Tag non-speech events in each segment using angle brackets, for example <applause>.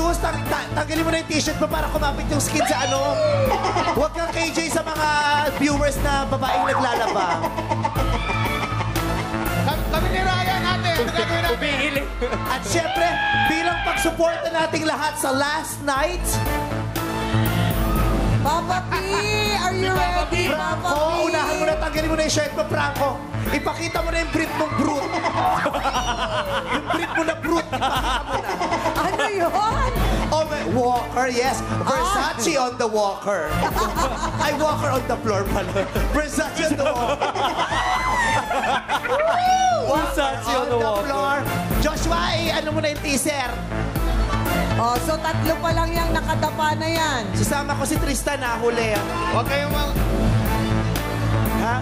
Jules, tang ta tanggalin mo na yung t-shirt mo para kumapit yung skin sa ano. Huwag kang KJ sa mga viewers na babaeng naglalaba. Kami, kami ni Ryan, ate. Ano gagawin natin? At syempre, bilang pagsuporta nating lahat sa last night, Papa P, are you ready, Papa P? Franco, unahan mo na, tanggalin mo na yung shirt mo, Franco. Ipakita mo na yung brief mong brute. <laughs> yung brief mo na brute, ipakita mo na. Ano yun? Oh, walker, yes. Versace on the walker. <laughs> Ay, walker on the floor pala. Versace on the walker. Versace on the walker. floor. Joshua, eh, ano mo na yung teaser? Oh, so tatlo pa lang yung nakadapa na yan. Sasama ko si Tristan, ha, huli. ah. Huwag kayong mag... Ha?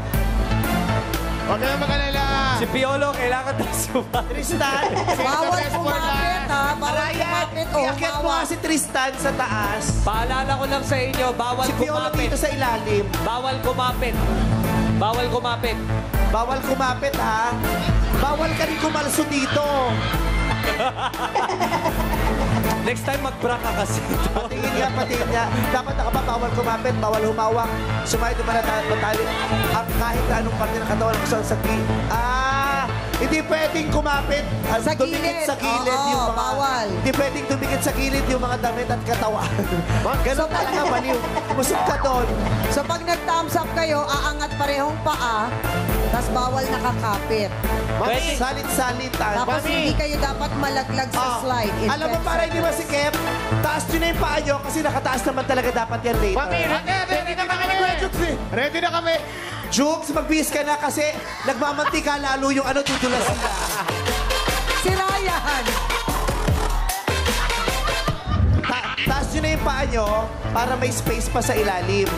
Huwag kayong mag-alala. Si Piolo, kailangan tayo sumali. Tristan? Bawal kumapit, ha? Bawal kumapit. Oh, iakyat mo nga si Tristan sa taas. Paalala ko lang sa inyo, bawal Si Piolo kumapit. dito sa ilalim. Bawal kumapit. Bawal kumapit. Bawal kumapit, ha? Bawal ka rin kumalso dito. <laughs> Next time, mag-bra ka kasi. Patingin nga, patingin nga. Dapat nakaba, bawal kumapit, bawal humawak. Sumay dumanata, batali. Ang kahit na anong parte ng katawan ng sa ki. Ah! Pwedeng kumapit. at Sa dumikit gilid. sa gilid Oo, yung mga... bawal. Hindi pwedeng dumikit sa gilid yung mga damit at katawan. <laughs> Ganun talaga, baliw. Musok ka doon. So pag nag-thumbs up kayo, aangat parehong paa, tapos bawal nakakapit. Pwede. Salit-salitan. Tapos hindi kayo dapat malaglag sa Ah, slide. in alam mo 10 para hindi seconds. masikip, taas nyo na yung paa nyo kasi nakataas naman talaga dapat yan later. Mami, ready, ready na kami. Ready na kami. Jukes, magbihis ka na kasi nagmamantika lalo yung ano, tutulas sila. Si Ryan! Ta taas nyo na yung paa nyo para may space pa sa ilalim.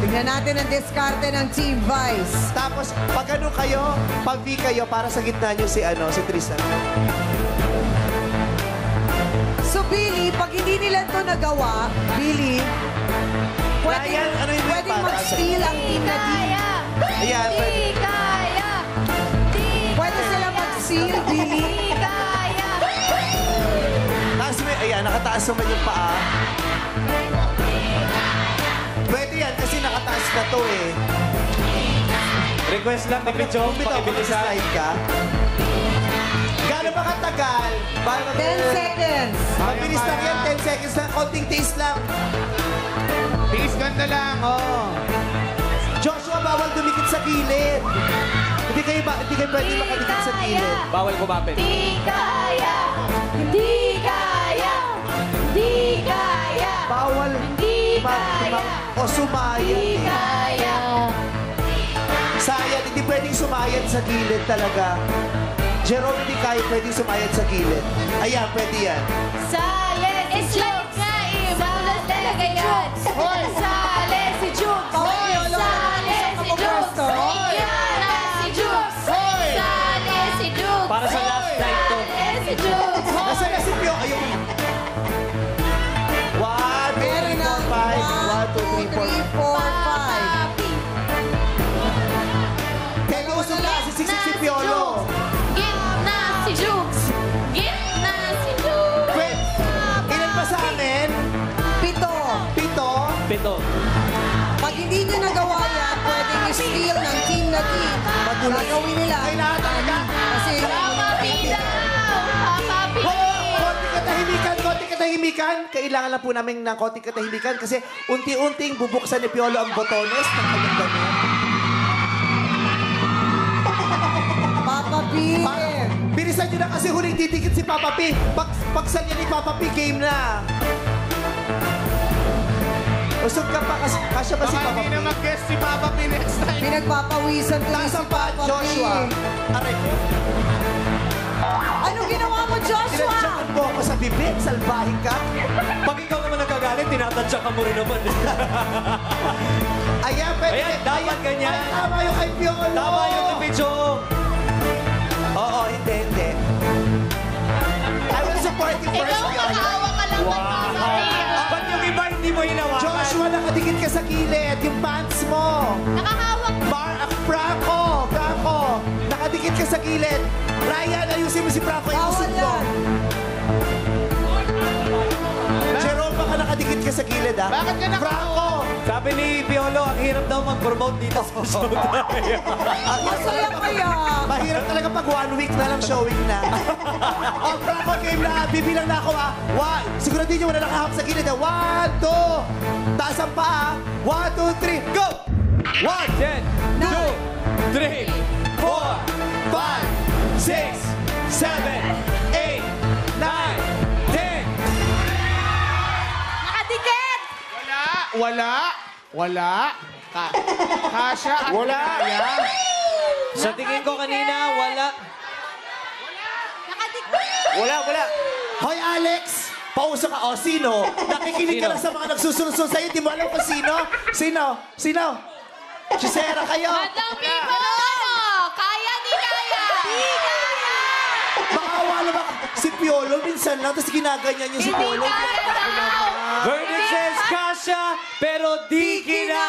Tingnan natin ang diskarte ng Team Vice. Tapos, pag ano kayo, pag V kayo, para sa gitna nyo si, ano, si Tristan. So Billy, pag hindi nila ito nagawa, Billy, pwede, Ryan, ano yung pwede para mag-steal ang team na team. Ayan, pwede. kaya. Pwede sila mag-steal, Billy. kaya. Taas mo, ayan, nakataas naman yung paa. Pwede yan kasi nakataas na to eh. Request lang ni Pichong, pakibilisan. mag-slide ka. Gano'n ba katagal? Para 10 seconds. Mabilis lang yan, 10 seconds lang, konting taste lang. Tiis ganda lang, oh. Joshua, bawal dumikit sa gilid. Hindi kayo, ba, hindi kayo pwede makadikit sa gilid. Bawal kumapit. Di kaya. Di kaya. Di kaya. Bawal Di ma- kaya. ma- o sumayad. Di kaya. Sayad, hindi pwedeng sumayad sa gilid talaga. Jerome, hindi kayo pwedeng sumayad sa gilid. Ayan, pwede yan. Sale si Jukes. Yan. Sale si Jukes. Hoy! Sale si. Hoy! Sale si Jukes. Sale si. Para sa last night to. Sale si Jukes. Nasa na si Pio? Ayun. One, two, Meron three, na. four, five. One, two, three, four. 1, 2, 3, 4, 5. Papi. Teka, usok na si Siksi si Piolo. Katahimikan. Kailangan lang po namin ng konti katahimikan kasi unti-unting bubuksan ni Piolo ang botones ng kanyang damit. Papa P. Pa- Bilisan nyo na kasi huling titikit si Papa P. Pag, pagsal niya ni Papa P, game na. Usog ka pa kasi kasya ba si Baka Papa hindi P? na mag-guest si Papa P next time. Pinagpapawisan ko Taas si Papa Joshua. P. Aray Tinadyakan mo sa bibig, salbahin ka. Pag ikaw naman nagkagalit, tinatadya ka mo rin naman. <laughs> Ayan, pwede. Ayan, dapat ganyan. Ay, tama yung kay Piolo. Tama yun ni Pichong. Oo, hindi, hindi. I will support you first, Ikaw Piolo. makawa ka lang kay P. Ba't yung iba hindi mo hinawakan? Joshua, nakadikit ka sa gilid. Yung pants mo. Nakahawak Mar ah, Franco, Franco, nakadikit ka sa gilid. Ryan, ayusin mo si Franco. Bawal Ayusin mo. yan. Ka sa gilid, ha? Bakit ka nakaupo? Franco! Sabi ni Piolo, ang hirap daw mag-promote dito sa <laughs> showtime. Masaya kaya. Mahirap talaga pag one week na lang showing na. <laughs> oh, Franco, game na. Bibilang na ako, ha? One. Siguraduhin nyo wala nakahap sa gilid, ha? One, two. Taas ang paa. One, two, three. Go! One, Ten, two, three, four, five, six, seven, eight, Wala. Wala. Wala. Ka Kasha at Wala. Kaya. Sa tingin ko kanina, wala. Nakadikit! Wala, wala. Hoy, Alex! Pauso ka. O, sino? Nakikinig ka Sino? lang sa mga nagsusunod sa'yo. Di mo alam kung sino? Sino? Sino? Chisera kayo. Madam Piolo! Piolo, minsan lang, tapos ginaganyan niya si Hindi Piolo. Verdict says Kasha, pero di yan?